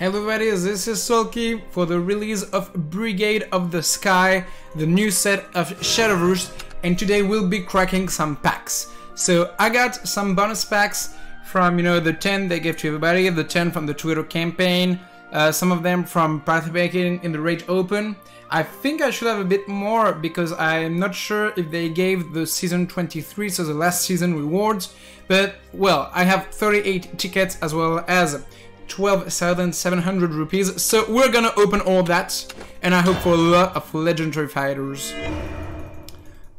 Hello everybody, this is Tolki for the release of Brigade of the Sky, the new set of Shadowverse, and today we'll be cracking some packs. So I got some bonus packs from, you know, the 10 they gave to everybody, the 10 from the Twitter campaign, uh, some of them from participating in the Rage Open. I think I should have a bit more because I'm not sure if they gave the season 23, so the last season rewards, but well, I have 38 tickets as well as 12,700 rupees. So we're gonna open all that, and I hope for a lot of legendary fighters.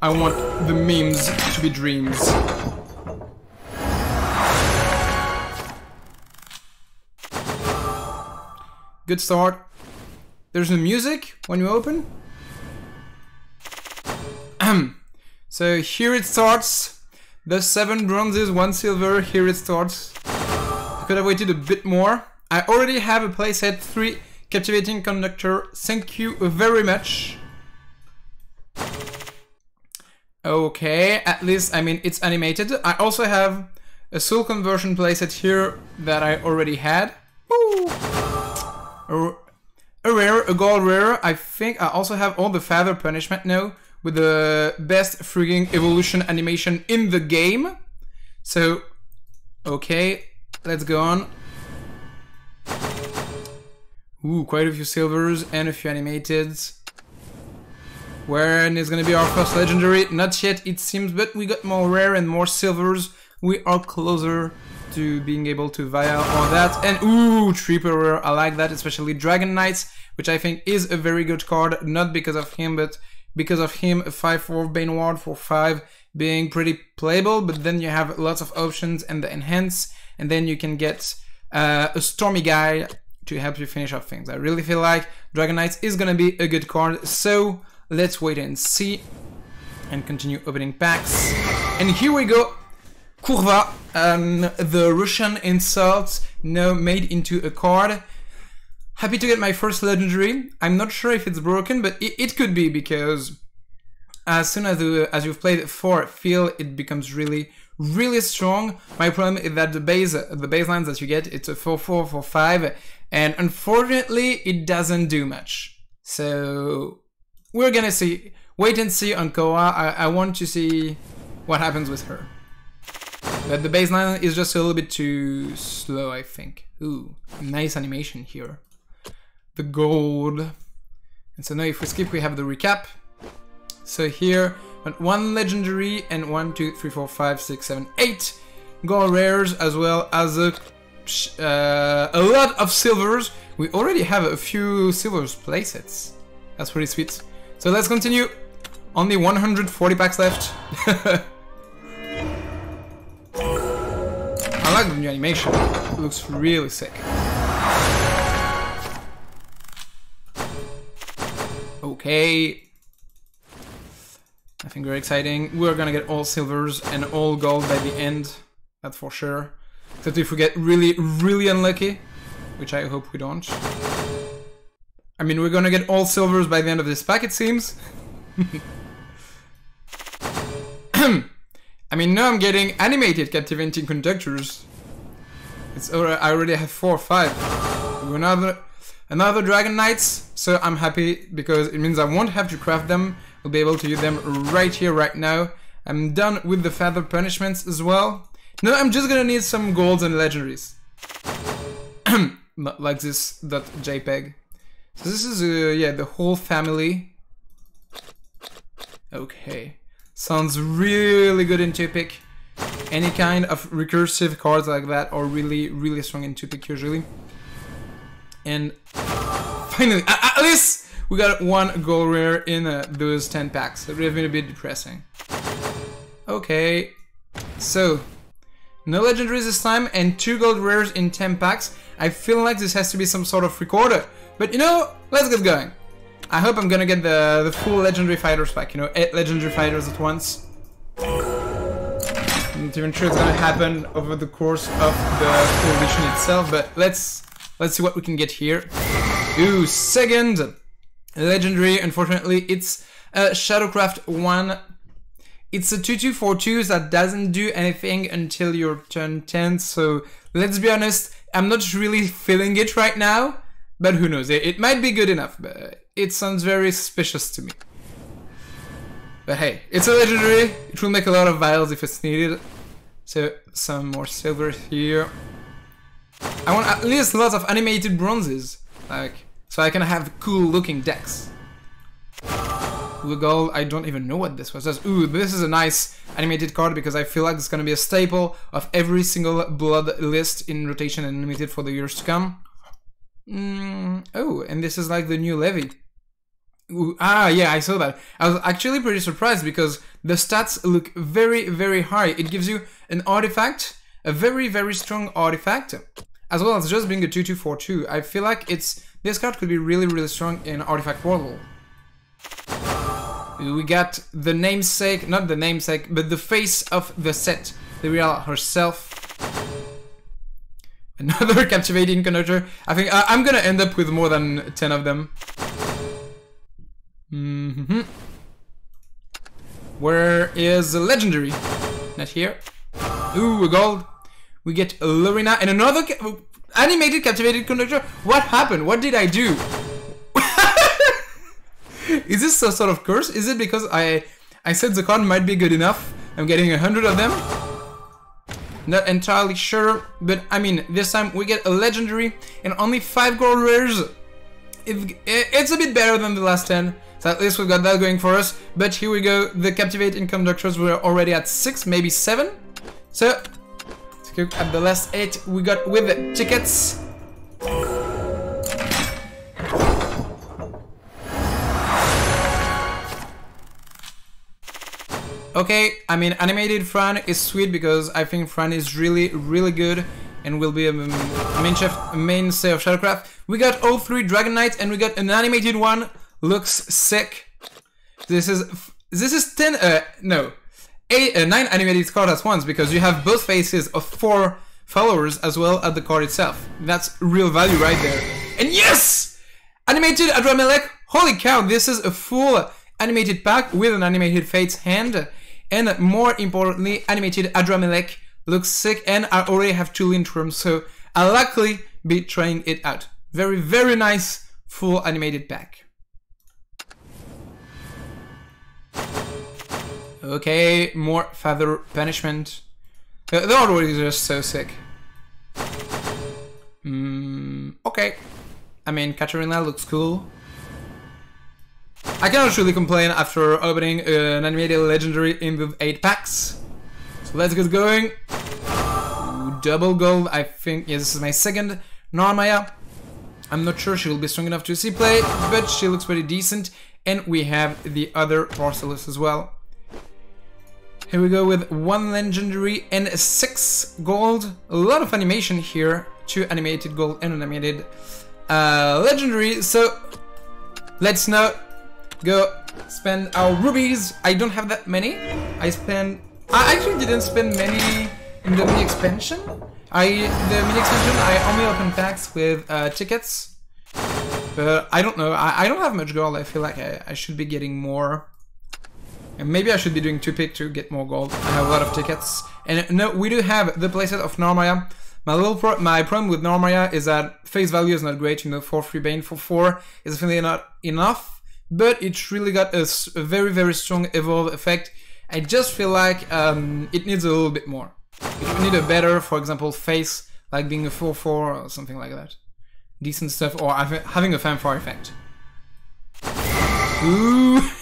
I want the memes to be dreams. Good start. There's no music when you open. so here it starts. The seven bronzes, one silver. Here it starts could have waited a bit more. I already have a playset 3 Captivating Conductor. Thank you very much. Okay, at least, I mean, it's animated. I also have a Soul Conversion playset here that I already had. A, a rare, a gold rare. I think I also have all the Father Punishment now with the best frigging evolution animation in the game. So, okay, Let's go on. Ooh, quite a few silvers and a few animated. When is gonna be our first legendary? Not yet, it seems, but we got more rare and more silvers. We are closer to being able to via all that. And ooh, triple rare, I like that, especially Dragon Knights, which I think is a very good card, not because of him, but because of him, 5-4 Bane Ward for 5 being pretty playable, but then you have lots of options and the enhance and then you can get uh, a Stormy Guy to help you finish off things. I really feel like Dragon Knights is gonna be a good card, so let's wait and see and continue opening packs. And here we go, Kurva, um, the Russian insult now made into a card. Happy to get my first legendary. I'm not sure if it's broken, but it, it could be because as soon as, the, as you've played four feel, it becomes really, really strong. My problem is that the base, the baselines that you get, it's a 4-4, 4-5, and unfortunately, it doesn't do much. So we're gonna see. Wait and see on Koa. I, I want to see what happens with her. But the baseline is just a little bit too slow, I think. Ooh, nice animation here. The gold. And so now if we skip, we have the recap. So here, one legendary and one, two, three, four, five, six, seven, eight gold rares as well as a, uh, a lot of silvers. We already have a few silvers playsets. That's pretty sweet. So let's continue. Only 140 packs left. I like the new animation. It looks really sick. Okay, Nothing very exciting. We're gonna get all silvers and all gold by the end, that's for sure. Except if we get really, really unlucky, which I hope we don't. I mean, we're gonna get all silvers by the end of this pack, it seems. I mean, now I'm getting animated captivating conductors. It's already, I already have four or five. Another, another Dragon Knights, so I'm happy because it means I won't have to craft them We'll be able to use them right here, right now. I'm done with the feather punishments as well. No, I'm just gonna need some golds and legendaries. like this dot JPEG. So this is, uh, yeah, the whole family. Okay. Sounds really good in Two Pick. Any kind of recursive cards like that are really, really strong in Two Pick usually. And finally, at least we got one gold rare in uh, those 10 packs. It would have been a bit depressing. Okay, so no legendaries this time and two gold rares in 10 packs. I feel like this has to be some sort of recorder. But you know, let's get going. I hope I'm gonna get the, the full legendary fighters pack, you know, 8 legendary fighters at once. I'm not even sure it's gonna happen over the course of the full edition itself, but let's let's see what we can get here. Ooh, second Legendary, unfortunately, it's a Shadowcraft 1. It's a 2-2-4-2 that doesn't do anything until your turn 10, so let's be honest, I'm not really feeling it right now, but who knows? It, it might be good enough, but it sounds very suspicious to me. But hey, it's a legendary. It will make a lot of vials if it's needed. So some more silver here. I want at least lots of animated bronzes, like so I can have cool looking decks. Blue gold, I don't even know what this was. Just, Ooh, this is a nice animated card because I feel like it's gonna be a staple of every single blood list in rotation and limited for the years to come. Mm, oh, and this is like the new levy. Ah, yeah, I saw that. I was actually pretty surprised because the stats look very, very high. It gives you an artifact, a very, very strong artifact, as well as just being a 2-2-4-2. I feel like it's this card could be really, really strong in Artifact Portal. We got the namesake, not the namesake, but the face of the set, the real herself. Another captivating conductor. I think uh, I'm gonna end up with more than 10 of them. Mm -hmm. Where is the legendary? Not here. Ooh, a gold. We get Lorena and another animated captivated conductor. What happened? What did I do? Is this a sort of curse? Is it because I I said the card might be good enough? I'm getting a hundred of them. Not entirely sure, but I mean, this time we get a legendary and only five gold rares. It, it's a bit better than the last 10, so at least we've got that going for us. But here we go, the captivating conductors were already at six, maybe seven. So, at the last eight we got with the tickets. Okay, I mean, animated Fran is sweet because I think Fran is really, really good and will be a main chef, mainstay of Shadowcraft. We got all three Dragon Knights and we got an animated one. Looks sick. This is this is ten. Uh, no, eight, uh, nine animated cards at once because you have both faces of four followers as well as the card itself. That's real value right there. And yes, animated Adramelech. Holy cow! This is a full animated pack with an animated Fate's hand and more importantly, animated Adramelech looks sick and I already have two Lintrums, so I'll likely be trying it out. Very, very nice full animated pack. Okay, more Father Banishment. Uh, the artwork is just so sick. Mm, okay. I mean, Katarina looks cool. I cannot really complain after opening an animated legendary in the 8 packs. So let's get going. Double gold, I think, yeah, this is my second Narmaya. I'm not sure she will be strong enough to see play, but she looks pretty decent. And we have the other Paracelsus as well. Here we go with one legendary and six gold. A lot of animation here. Two animated gold and an animated uh, legendary. So let's now go spend our rubies. I don't have that many. I spend. I actually didn't spend many in the mini expansion. I the mini expansion I only opened packs with uh, tickets. But I don't know. I, I don't have much gold. I feel like I, I should be getting more. And maybe I should be doing two pick to get more gold. I have a lot of tickets. And no, we do have the playset of Narmaya. My little pro my problem with Narmaya is that face value is not great. You know, 4 free Bane for 4 is definitely not enough but it's really got a, a very, very strong evolve effect. I just feel like um, it needs a little bit more. It would need a better, for example, face, like being a 4-4 or something like that. Decent stuff, or having a fanfare effect. Ooh!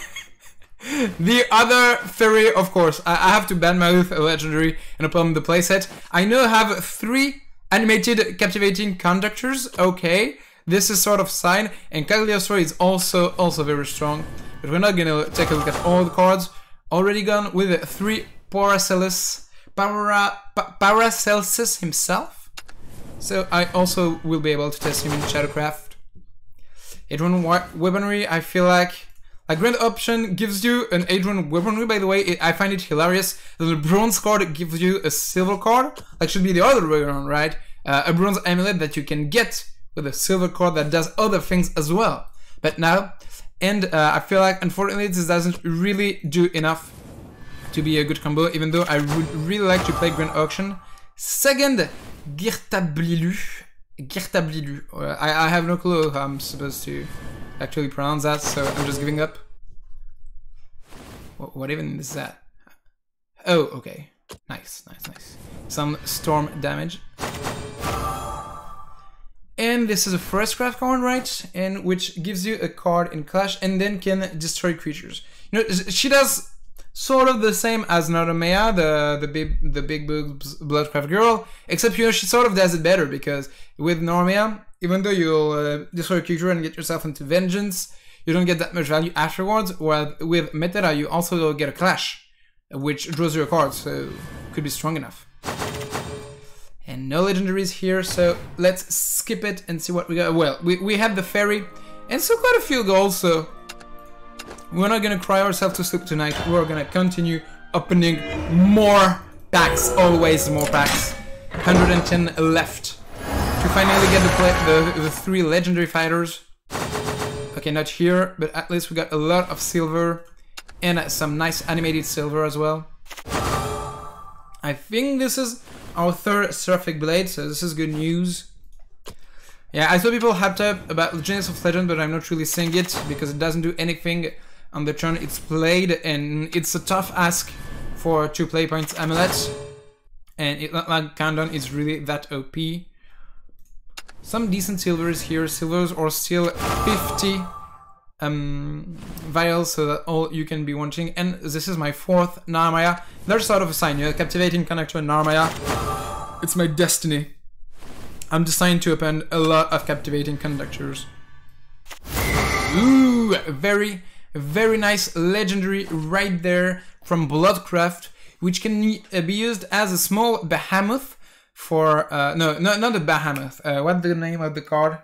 the other theory, of course, I, I have to badmouth a legendary and upon the playset. I now have three animated captivating conductors, okay. This is sort of sign, and Cagliostro is also also very strong. But we're not gonna take a look at all the cards. Already gone with three Paracelsus, Para, pa Paracelsus himself. So I also will be able to test him in Shadowcraft. Adron Weaponry, I feel like a grand option gives you an Adron weaponry, by the way, it, I find it hilarious. The bronze card gives you a silver card, like should be the other way around, right? Uh, a bronze amulet that you can get with a silver card that does other things as well. But now, and uh, I feel like unfortunately this doesn't really do enough to be a good combo, even though I would really like to play Grand Auction. Second Girtablilu. Girtablilu. Uh, I, I have no clue how I'm supposed to actually pronounce that, so I'm just giving up. What, what even is that? Oh, okay. Nice, nice, nice. Some storm damage. And this is a first craft card, right? And which gives you a card in Clash and then can destroy creatures. You know, she does sort of the same as Narmaya, the the big the big bloodcraft girl, except you know she sort of does it better because with Narmaya, even though you'll uh, destroy a creature and get yourself into vengeance, you don't get that much value afterwards. While with Metera, you also get a clash, which draws your a card, so could be strong enough. And no legendaries here, so let's skip it and see what we got. Well, we, we have the fairy, and still quite a few goals, so we're not gonna cry ourselves to sleep tonight. We're gonna continue opening more packs, always more packs. 110 left to finally get the, the, the three legendary fighters. Okay, not here, but at least we got a lot of silver and some nice animated silver as well. I think this is our third Seraphic Blade, so this is good news. Yeah, I saw people hyped up about Genesis of Legend, but I'm not really seeing it because it doesn't do anything on the turn it's played, and it's a tough ask for two play points Amulet, and it like Countdown is really that OP. Some decent silvers here, silvers are still 50 um, vials so that all you can be watching, and this is my fourth Narmaya. There's sort of a sign, you know, captivating conductor Narmaya. It's my destiny. I'm designed to open a lot of captivating conductors. Ooh, very very nice legendary right there from Bloodcraft, which can uh, be used as a small behemoth for, uh, no, no, not a behemoth, uh, what's the name of the card?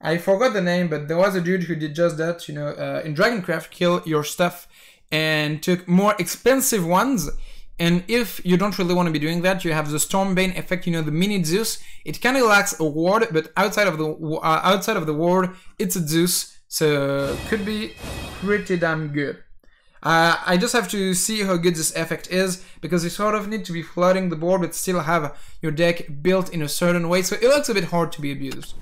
I forgot the name, but there was a dude who did just that, you know, uh, in Dragoncraft, kill your stuff and took more expensive ones. And if you don't really want to be doing that, you have the Stormbane effect, you know, the mini Zeus. It kind of lacks a ward, but outside of the uh, outside of the ward, it's a Zeus. So could be pretty damn good. Uh, I just have to see how good this effect is because you sort of need to be flooding the board but still have your deck built in a certain way so it looks a bit hard to be abused.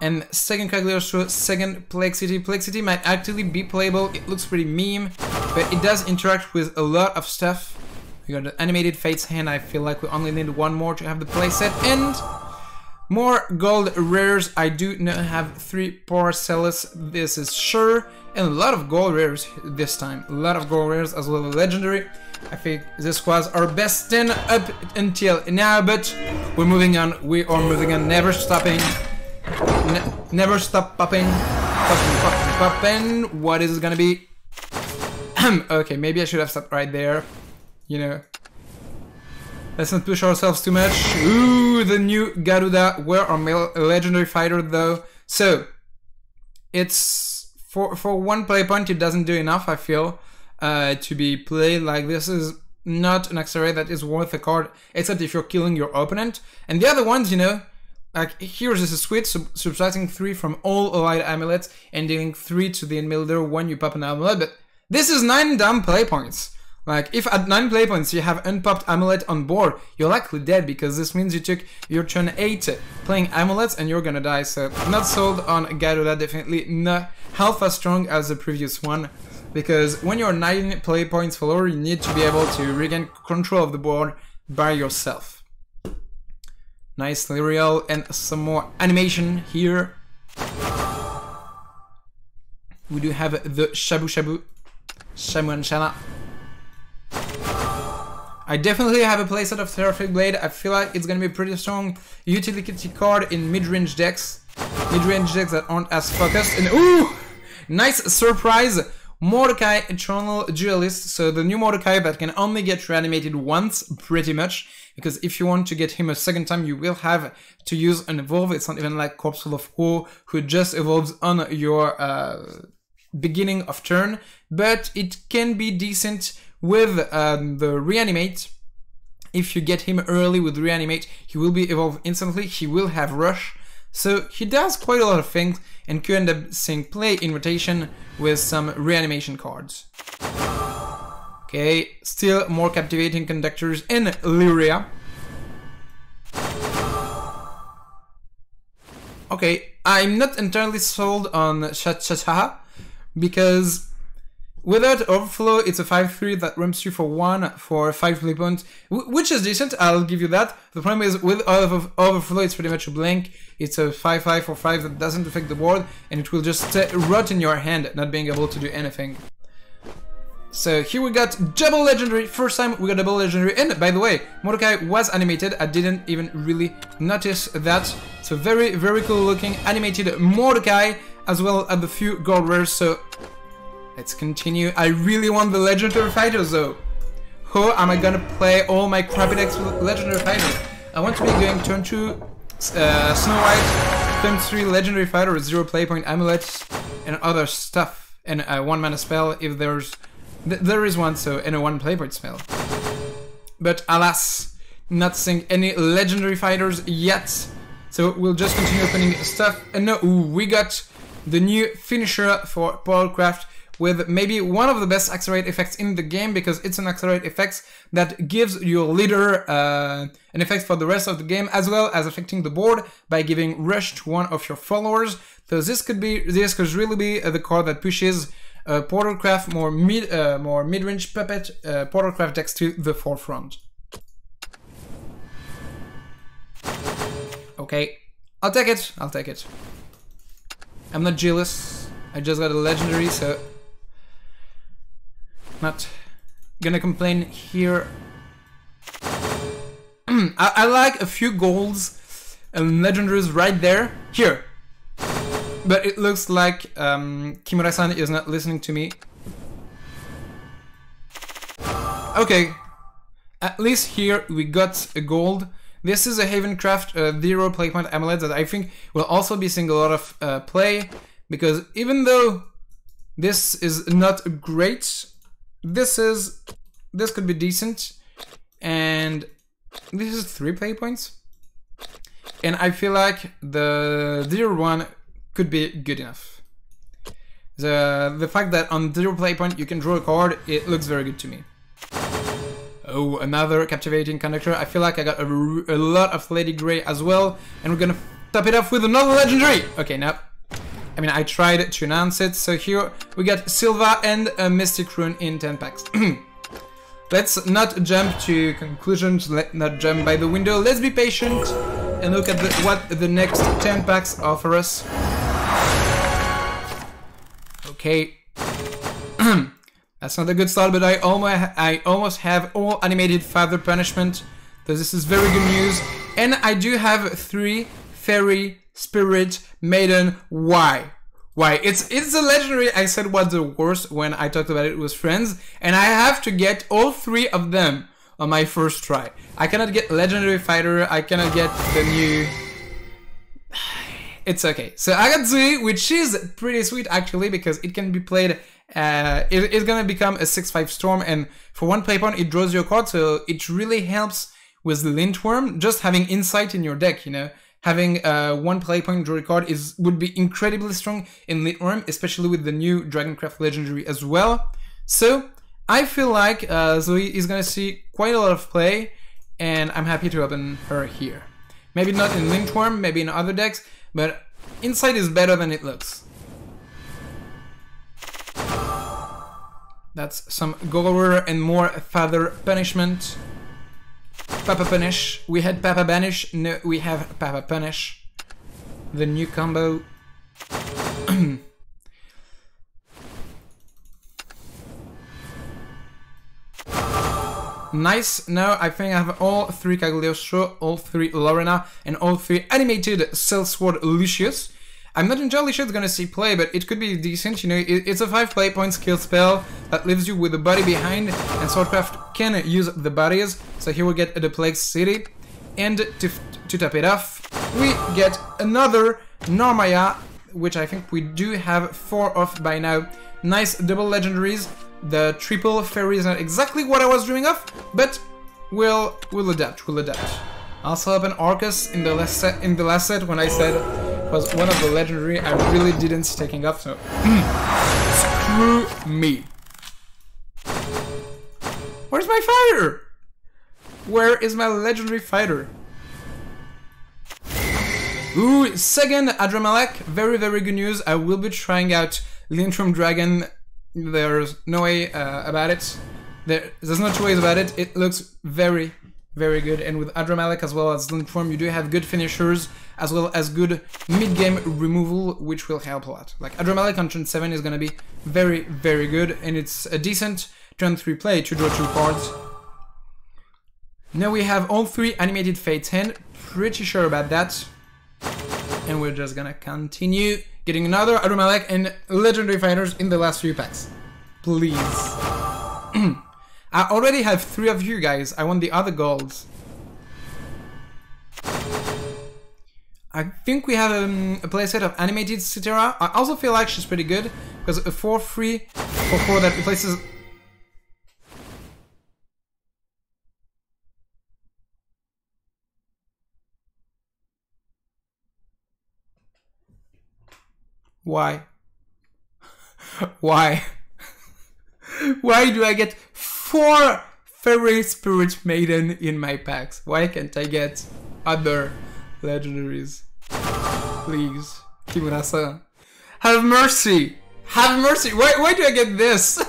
And second Cagliostro, second Plexity. Plexity might actually be playable, it looks pretty meme, but it does interact with a lot of stuff. We got the animated Fate's Hand, I feel like we only need one more to have the playset, and more gold rares. I do not have three Paracelsus, this is sure. And a lot of gold rares this time. A lot of gold rares as well as legendary. I think this was our best 10 up until now, but we're moving on. We are moving on, never stopping. Ne never stop popping. Popping, popping, popping. What is it gonna be? okay, maybe I should have stopped right there. You know, Let's not push ourselves too much. Ooh, the new Garuda. We're a legendary fighter though. So, it's for for one play point, it doesn't do enough. I feel uh, to be played like this is not an accelerate that is worth a card, except if you're killing your opponent. And the other ones, you know, like here's a switch sub subtracting three from all allied amulets and dealing three to the inmiddler when you pop an amulet. But this is nine dumb play points. Like, if at 9 play points you have unpopped Amulet on board, you're likely dead because this means you took your turn 8 playing Amulets and you're gonna die, so not sold on Garuda, definitely not half as strong as the previous one, because when you're 9 play points follower, you need to be able to regain control of the board by yourself. Nice Lyriel and some more animation here. We do have the Shabu Shabu, Shamu Shana. I definitely have a playset of Seraphic Blade. I feel like it's gonna be a pretty strong utility card in mid-range decks. Mid-range decks that aren't as focused. And ooh! Nice surprise! Mordecai Eternal Duelist. So the new Mordecai that can only get reanimated once, pretty much. Because if you want to get him a second time, you will have to use an evolve. It's not even like Corpseful of War, who just evolves on your uh, beginning of turn. But it can be decent with um, the reanimate, if you get him early with reanimate, he will be evolved instantly, he will have rush, so he does quite a lot of things and could end up seeing play in rotation with some reanimation cards. Okay, still more captivating conductors in Lyria. Okay, I'm not entirely sold on Shachaha because without overflow, it's a 5-3 that ramps you for 1 for 5 play points, which is decent, I'll give you that. The problem is with overflow, it's pretty much a blank. It's a 5-5 for 5 that doesn't affect the board, and it will just uh, rot in your hand, not being able to do anything. So here we got double legendary, first time we got double legendary, and by the way, Mordecai was animated, I didn't even really notice that. So very, very cool looking animated Mordecai, as well as the few gold rares, so let's continue. I really want the legendary fighters though. How am I gonna play all my crappy decks with legendary fighters? I want to be going turn 2 uh, Snow White, turn 3 legendary fighter with 0 playpoint amulets, and other stuff, and a 1 mana spell if there's Th there is one, so, in a one playboard spell. But alas, not seeing any legendary fighters yet. So we'll just continue opening stuff. And no, ooh, we got the new finisher for Portalcraft with maybe one of the best accelerate effects in the game because it's an accelerate effect that gives your leader uh, an effect for the rest of the game as well as affecting the board by giving rush to one of your followers. So this could be this could really be the card that pushes uh, Portalcraft more mid uh, more mid-range puppet uh, Portalcraft decks to the forefront. Okay, I'll take it. I'll take it. I'm not jealous. I just got a legendary, so not gonna complain here. I, I like a few golds and legendaries right there. Here, but it looks like um, Kimura-san is not listening to me. Okay, at least here we got a gold. This is a Havencraft uh, Zero Playpoint Amulet that I think will also be seeing a lot of uh, play, because even though this is not great, this is this could be decent, and this is three play points, and I feel like the zero one could be good enough. The, the fact that on zero play point you can draw a card, it looks very good to me. Oh, another captivating conductor. I feel like I got a, a lot of Lady Grey as well, and we're gonna top it off with another legendary! Okay, now, I mean, I tried to announce it, so here we got Silva and a Mystic Rune in 10 packs. Let's not jump to conclusions, let not jump by the window, let's be patient and look at the, what the next 10 packs offer us. Okay. That's not a good start, but I almost I almost have all animated Father Punishment. So this is very good news. And I do have three Fairy, Spirit, Maiden. Why? Why? It's it's a legendary I said was the worst when I talked about it with friends, and I have to get all three of them on my first try. I cannot get Legendary Fighter, I cannot get the new it's okay. So Agatsui, which is pretty sweet actually, because it can be played, uh, it, it's gonna become a 6-5 Storm, and for one play point, it draws your card, so it really helps with Lindworm, just having Insight in your deck, you know? Having uh, one play point draw card is would be incredibly strong in Lindworm, especially with the new Dragoncraft Legendary as well. So, I feel like uh, Zooey is gonna see quite a lot of play, and I'm happy to open her here. Maybe not in Lindworm, maybe in other decks, but inside is better than it looks. That's some gore and more father punishment. Papa Punish. We had Papa Banish. No, we have Papa Punish. The new combo. Nice, now I think I have all three Cagliostro, all three Lorena, and all three animated Sellsword Lucius. I'm not entirely sure it's gonna see play, but it could be decent, you know, it's a 5 play point skill spell that leaves you with a body behind, and Swordcraft can use the bodies, so here we get the Plague City, and to, to top it off, we get another Narmaya, which I think we do have 4 of by now. Nice double legendaries, the triple fairy is not exactly what I was dreaming of, but we'll we'll adapt. We'll adapt. I also have an Arcus in the last set. In the last set, when I said was one of the legendary, I really didn't taking up. So screw me. Where's my fighter? Where is my legendary fighter? Ooh, second Adramelech, very very good news. I will be trying out Lintrum Dragon. There's no way uh, about it. There, there's no two ways about it. It looks very very good. And with Adramelech as well as Lintrum, you do have good finishers as well as good mid-game removal, which will help a lot. Like Adramelech on turn 7 is gonna be very very good, and it's a decent turn 3 play to draw two cards. Now we have all three animated Fates hand, pretty sure about that. And we're just gonna continue getting another Adramelech and Legendary Fighters in the last few packs. Please. I already have three of you guys, I want the other golds. I think we have um, a playset of animated Cetera. I also feel like she's pretty good, because a 4-3 for 4 that replaces Why? Why? Why do I get four Fairy Spirit Maiden in my packs? Why can't I get other legendaries? Please, Kimurasa. Have mercy! Have mercy! Why, why do I get this?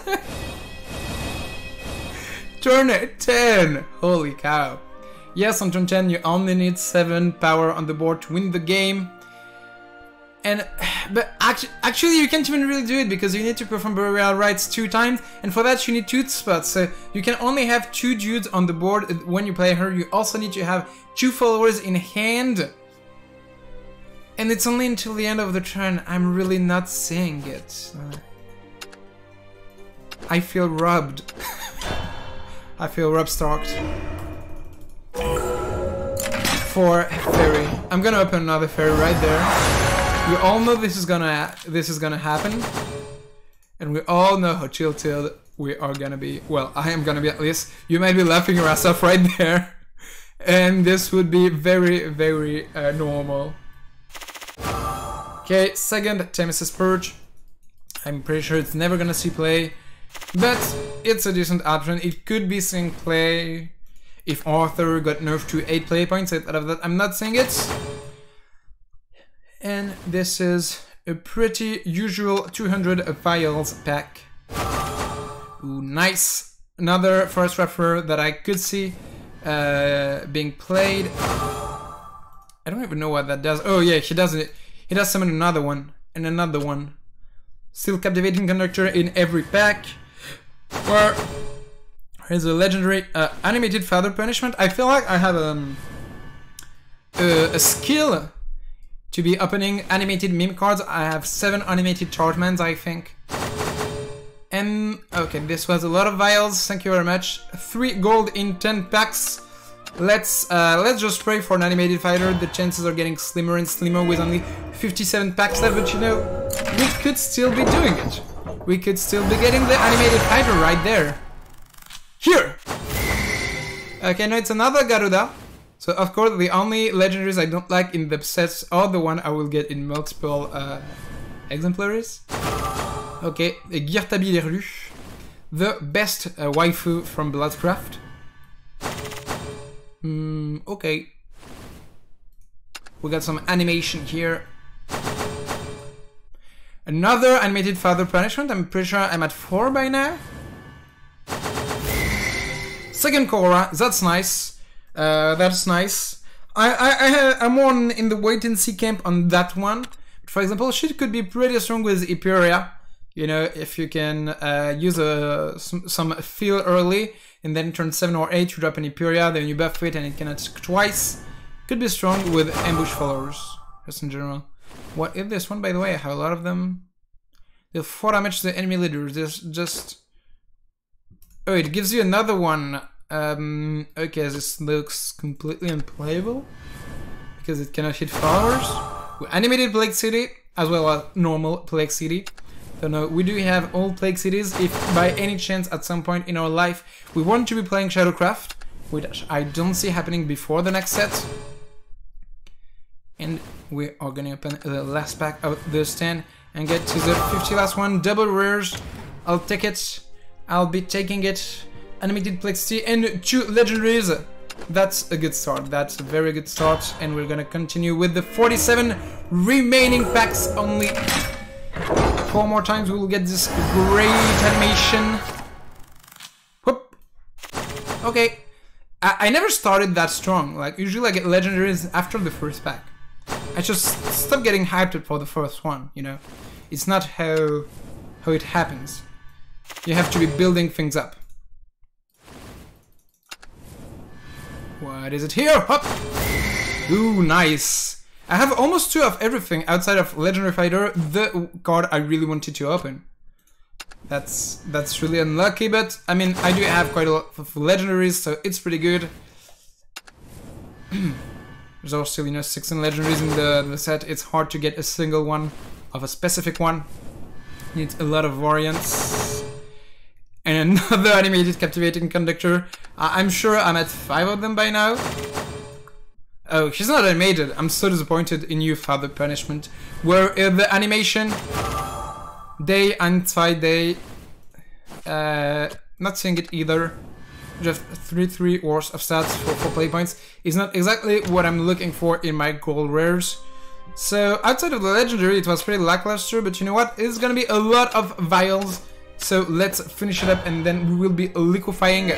turn 10! Holy cow. Yes, on turn 10 you only need 7 power on the board to win the game. And but actually, actually, you can't even really do it because you need to perform burial rites two times, and for that you need two spots. So you can only have two dudes on the board uh, when you play her. You also need to have two followers in hand, and it's only until the end of the turn. I'm really not seeing it. I feel robbed. I feel robbed stalked. For fairy, I'm gonna open another fairy right there. We all know this is gonna this is gonna happen, and we all know how tilted we are gonna be. Well, I am gonna be at least. You might be laughing your ass off right there, and this would be very very uh, normal. Okay, second Themis' Purge. I'm pretty sure it's never gonna see play, but it's a decent option. It could be seeing play if Arthur got nerfed to 8 play points. Out of that, I'm not saying it and this is a pretty usual 200 files pack. Ooh, nice! Another first Rapper that I could see uh, being played. I don't even know what that does. Oh yeah, he does it. He does summon another one and another one. Still captivating conductor in every pack. Or here's a legendary uh, animated father punishment. I feel like I have um, a skill to be opening animated meme cards. I have seven animated Chargemans, I think. And okay, this was a lot of vials. Thank you very much. Three gold in ten packs. Let's uh, let's just pray for an animated fighter. The chances are getting slimmer and slimmer with only 57 packs left, but you know, we could still be doing it. We could still be getting the animated fighter right there. Here! Okay, now it's another Garuda. So of course the only legendaries I don't like in the sets are the one I will get in multiple uh, exemplaries. Okay, Girtablilu, the best uh, waifu from Bloodcraft. Mm, okay. We got some animation here. Another animated father punishment. I'm pretty sure I'm at 4 by now. Second Korwa, that's nice. Uh, that's nice. I, I, I, am on in the wait and see camp on that one. For example, she could be pretty strong with Hyperia. You know, if you can uh, use a, some, some feel early and then turn 7 or 8 to drop an Hyperia, then you buff it and it can attack twice. Could be strong with ambush followers, just in general. What is this one, by the way? I have a lot of them. The 4 damage to the enemy leader. There's just... Oh, it gives you another one. Um, okay, this looks completely unplayable because it cannot hit followers. We animated Plague City as well as normal Plague City. So no, we do have all Plague Cities. If by any chance at some point in our life we want to be playing Shadowcraft, which I don't see happening before the next set. And we are gonna open the last pack of the stand and get to the 50 last one, double rares. I'll take it. I'll be taking it animated plexity and two legendaries. That's a good start. That's a very good start. And we're gonna continue with the 47 remaining packs only. Four more times we will get this great animation. Whoop. Okay. I, I never started that strong. Like, usually I get legendaries after the first pack. I just stop getting hyped for the first one, you know? It's not how how it happens. You have to be building things up. What is it here? Hop! Ooh, nice. I have almost two of everything outside of Legendary Fighter, the card I really wanted to open. That's that's really unlucky, but I mean, I do have quite a lot of legendaries, so it's pretty good. There's also, you know, 16 legendaries in the, the set. It's hard to get a single one of a specific one. Needs a lot of variants. And another animated captivating conductor. I'm sure I'm at five of them by now. Oh, she's not animated. I'm so disappointed in you, Father Punishment. Where uh, the animation, day and day, uh, not seeing it either. Just 3-3 worth of stats for 4 play points is not exactly what I'm looking for in my gold rares. So outside of the legendary, it was pretty lackluster, but you know what? It's gonna be a lot of vials. So let's finish it up and then we will be liquefying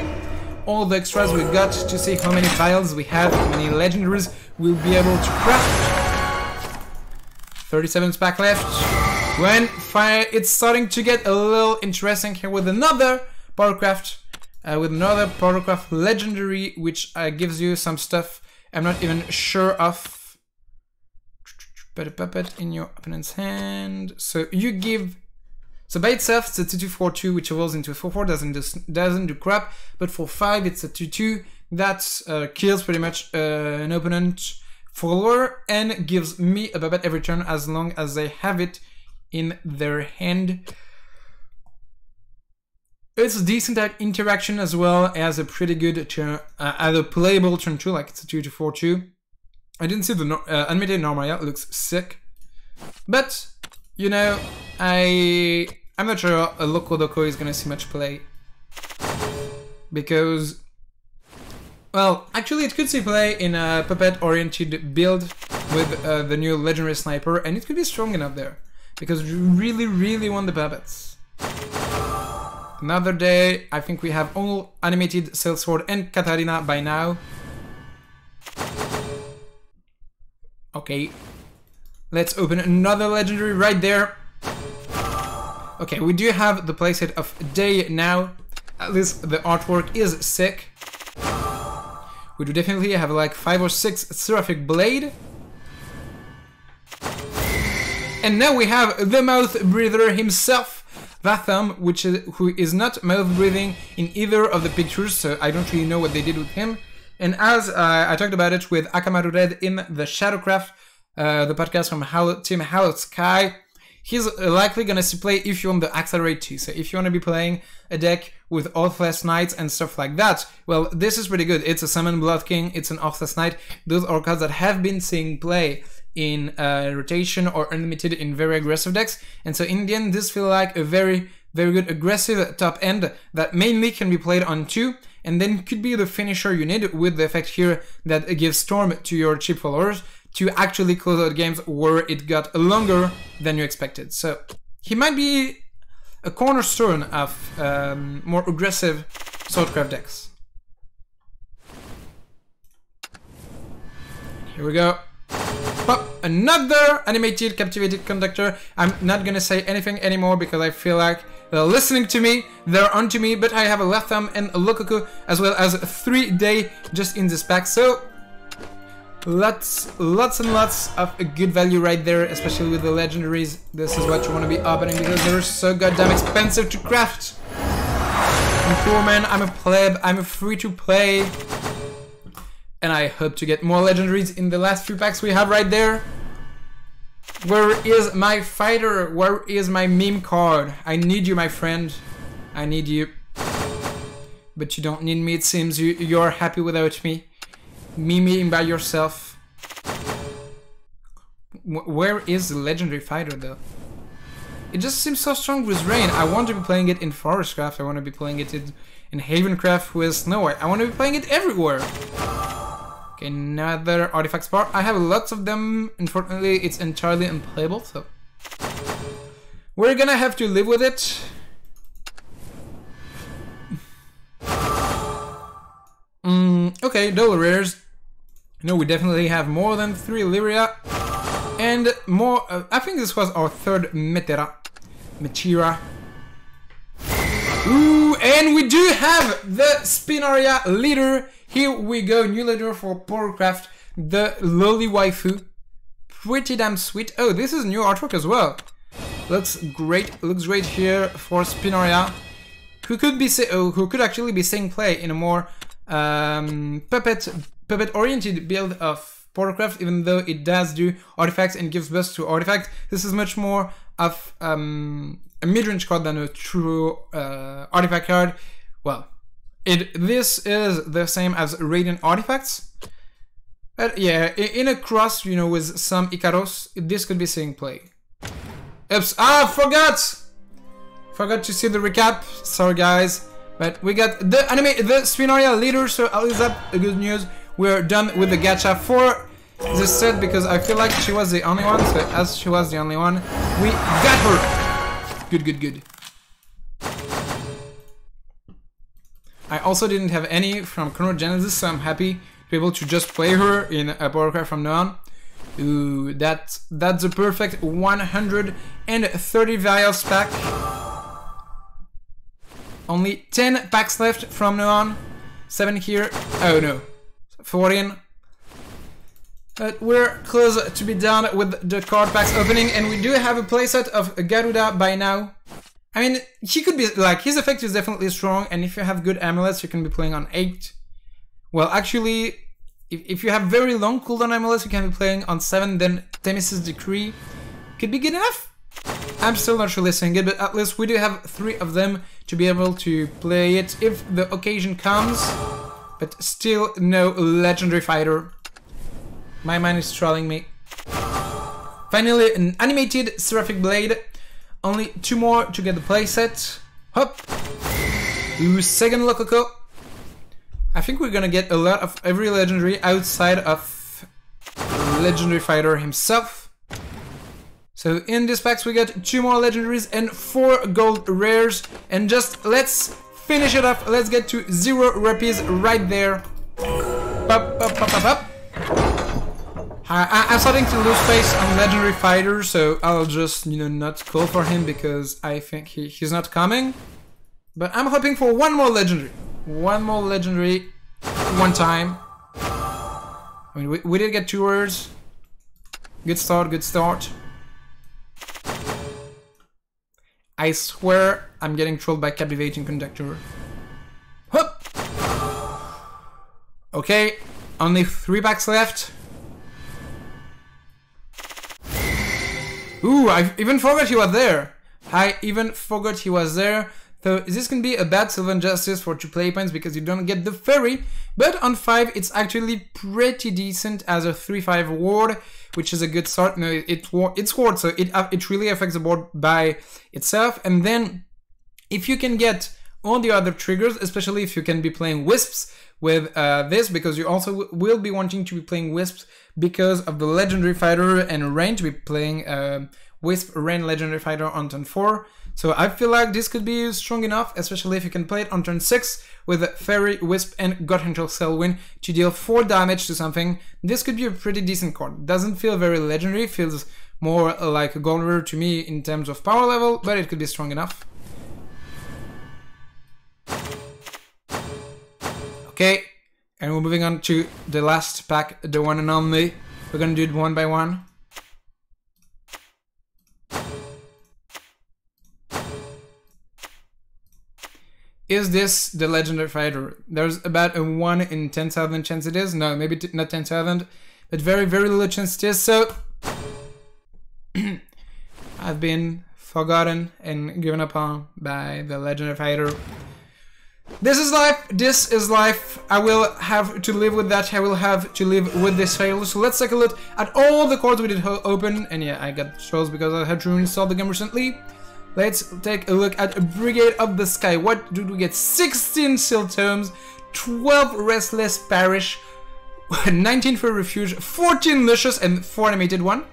all the extras we got to see how many vials we have, how many legendaries we'll be able to craft. 37 pack left. When fire, it's starting to get a little interesting here with another Portalcraft, uh, with another Portalcraft legendary, which uh, gives you some stuff I'm not even sure of Put a puppet in your opponent's hand. So you give... So by itself, it's a 2-2-4-2, which evolves into a 4-4, doesn't, do, doesn't do crap. But for 5, it's a 2-2 that uh, kills pretty much uh, an opponent follower and gives me a puppet every turn as long as they have it in their hand. It's a decent interaction as well as a pretty good turn, uh, as a playable turn 2, like it's a 2 to 4 2. I didn't see the no uh, yet. Looks sick, but you know, I I'm not sure a Loco is gonna see much play because, well, actually it could see play in a puppet-oriented build with uh, the new legendary sniper, and it could be strong enough there because you really, really want the puppets. Another day, I think we have all animated Sword and Katarina by now. Okay. Let's open another legendary right there. Okay, we do have the playset of Day now. At least the artwork is sick. We do definitely have like 5 or 6 Seraphic Blade. And now we have the mouth breather himself, Vatham, which is, who is not mouth breathing in either of the pictures, so I don't really know what they did with him. And as uh, I talked about it with Akamaru Red in the Shadowcraft, uh, the podcast from How Team Hallowed Sky, he's likely gonna see play if you want the Accelerate too. So if you want to be playing a deck with Orthless Knights and stuff like that, well, this is pretty good. It's a Summon Blood King, it's an Orthless Knight. Those are cards that have been seeing play in uh, rotation or unlimited in very aggressive decks. And so in the end, this feels like a very, very good aggressive top end that mainly can be played on two and then could be the finisher you need with the effect here that gives Storm to your chip followers to actually close out games where it got longer than you expected. So he might be a cornerstone of um, more aggressive Swordcraft decks. Here we go. Pop, another animated captivated conductor. I'm not gonna say anything anymore because I feel like they're listening to me, they're onto me, but I have a Latham and a Lokoku as well as a 3 day just in this pack, so lots, lots and lots of a good value right there, especially with the legendaries. This is what you want to be opening because they're so goddamn expensive to craft. I'm poor man, I'm a pleb, I'm a free to play. And I hope to get more legendaries in the last few packs we have right there. Where is my fighter? Where is my meme card? I need you, my friend. I need you. But you don't need me, it seems. You, you're happy without me. Memeing by yourself. Where is the legendary fighter, though? it just seems so strong with Rain. I want to be playing it in Forestcraft, I want to be playing it in, in Havencraft with Snow White. I want to be playing it everywhere. Okay, another artifact spot. I have lots of them. Unfortunately, it's entirely unplayable, so... We're gonna have to live with it. Mm, okay, double rares. No, we definitely have more than three Lyria. And more, uh, I think this was our third Metera. Metira. Ooh, and we do have the Spinaria leader. Here we go, new leader for Portalcraft, the lowly waifu. Pretty damn sweet. Oh, this is new artwork as well. Looks great, looks great here for Spinaria. Who could be, who could actually be seeing play in a more um, puppet puppet oriented build of Portalcraft, even though it does do artifacts and gives boost to artifacts. This is much more of um, a mid-range card than a true uh, artifact card. Well, it this is the same as Radiant Artifacts. But yeah, in a cross, you know, with some Icaros, this could be seeing play. Oops, ah, forgot! Forgot to see the recap, sorry guys. But we got the anime, the Spinaria leader, so that good news. We're done with the gacha for this set because I feel like she was the only one, so as she was the only one, we got her! Good, good, good. I also didn't have any from Chrono Genesis, so I'm happy to be able to just play her in a Portalcraft from now on. Ooh, that, that's a perfect 130 vials pack. Only 10 packs left from now on. 7 here. Oh no. 14. But uh, we're close to be done with the card packs opening, and we do have a playset of Garuda by now. I mean, he could be, like, his effect is definitely strong, and if you have good amulets, you can be playing on 8. Well, actually, if, if you have very long cooldown amulets, you can be playing on 7, then Themis' Decree could be good enough. I'm still not really saying it, but at least we do have three of them to be able to play it if the occasion comes. But still no legendary fighter. My mind is trolling me. Finally, an animated Seraphic Blade. Only two more to get the playset. Hop! Ooh, second Lococo. I think we're gonna get a lot of every legendary outside of legendary fighter himself. So in this packs we get two more legendaries and four gold rares. And just let's finish it off. Let's get to zero rupees right there. Pop, pop, pop, pop, pop. I, am starting to lose face on legendary fighters, so I'll just, you know, not call for him because I think he, he's not coming. But I'm hoping for one more legendary. One more legendary, one time. I mean, we, we did get two words. Good start, good start. I swear I'm getting trolled by captivating conductor. Hup! Okay, only three packs left. Ooh, I even forgot he was there. I even forgot he was there. So this can be a bad Sylvan Justice for two play points because you don't get the fairy, but on 5 it's actually pretty decent as a 3-5 ward, which is a good start. No, it, it it's ward, so it, it really affects the board by itself. And then if you can get all the other triggers, especially if you can be playing Wisps with uh, this, because you also will be wanting to be playing Wisps because of the Legendary Fighter and to be playing uh, Wisp Rain Legendary Fighter on turn 4. So I feel like this could be strong enough, especially if you can play it on turn 6 with a Fairy, Wisp and God Control Selwyn to deal 4 damage to something. This could be a pretty decent card. Doesn't feel very legendary, feels more like a Gold to me in terms of power level, but it could be strong enough. Okay, and we're moving on to the last pack, the one and only. We're gonna do it one by one. Is this the legendary fighter? There's about a 1 in 10,000 chance it is. No, maybe not 10,000, but very, very little chance it is. So, I've been forgotten and given up on by the legendary fighter. This is life, this is life. I will have to live with that. I will have to live with this failure. So let's take a look at all the cards we did open. And yeah, I got trolls because I had to reinstall the game recently. Let's take a look at Brigade of the Sky. What did we get? 16 Seal Tomes, 12 Restless Parish, 19 for Refuge, 14 Luscious, and 4 animated one.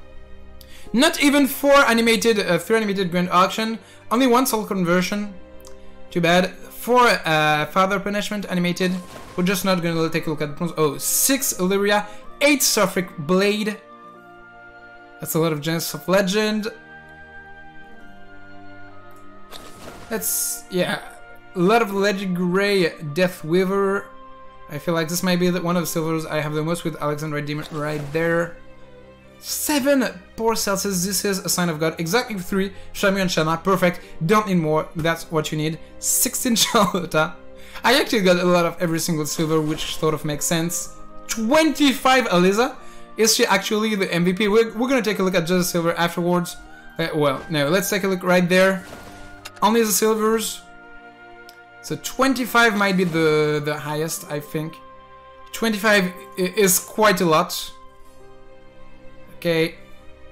Not even 4 animated, uh, 3 animated Grand Auction, only one Soul Conversion. Too bad. 4 uh, Father Punishment animated. We're just not gonna take a look at the Oh, 6 Illyria, 8 Seraphic Blade. That's a lot of Genesis of Legend. That's, yeah, a lot of Legend Grey Death Weaver. I feel like this might be the, one of the silvers I have the most with Alexander Demon right there. Seven Paracelsus, this is a sign of God. Exactly three, Shamu and Shana, perfect. Don't need more, that's what you need. 16 Charlotta. I actually got a lot of every single silver, which sort of makes sense. 25 Eliza. Is she actually the MVP? We're, we're gonna take a look at just the silver afterwards. Uh, well, no, let's take a look right there. Only the silvers. So 25 might be the, the highest, I think. 25 is quite a lot. Okay,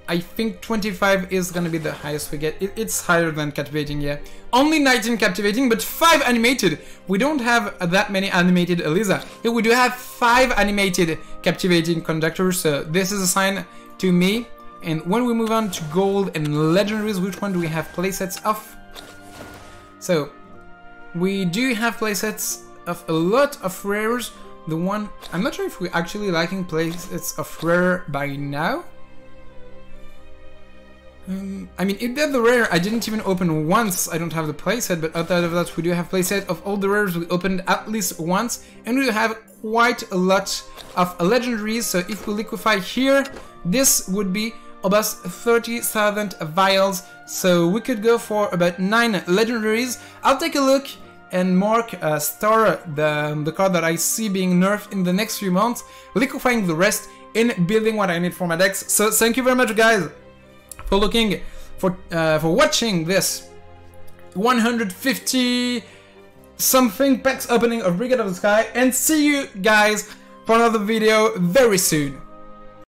I think 25 is gonna be the highest we get. It, it's higher than captivating, yeah. Only 19 captivating, but 5 animated. We don't have that many animated Eliza. Here we do have 5 animated captivating conductors, so this is a sign to me. And when we move on to gold and legendaries, which one do we have playsets of? So, we do have playsets of a lot of rares. The one, I'm not sure if we're actually liking playsets of rare by now. Um, I mean, if they're the rare, I didn't even open once, I don't have the playset, but outside of that we do have playset of all the rares we opened at least once, and we have quite a lot of legendaries, so if we liquefy here, this would be about 30,000 vials, so we could go for about 9 legendaries. I'll take a look and mark uh, star the, the card that I see being nerfed in the next few months, liquefying the rest and building what I need for my decks. So thank you very much guys for looking, for, uh, for watching this 150 something packs opening of Brigade of the Sky and see you guys for another video very soon.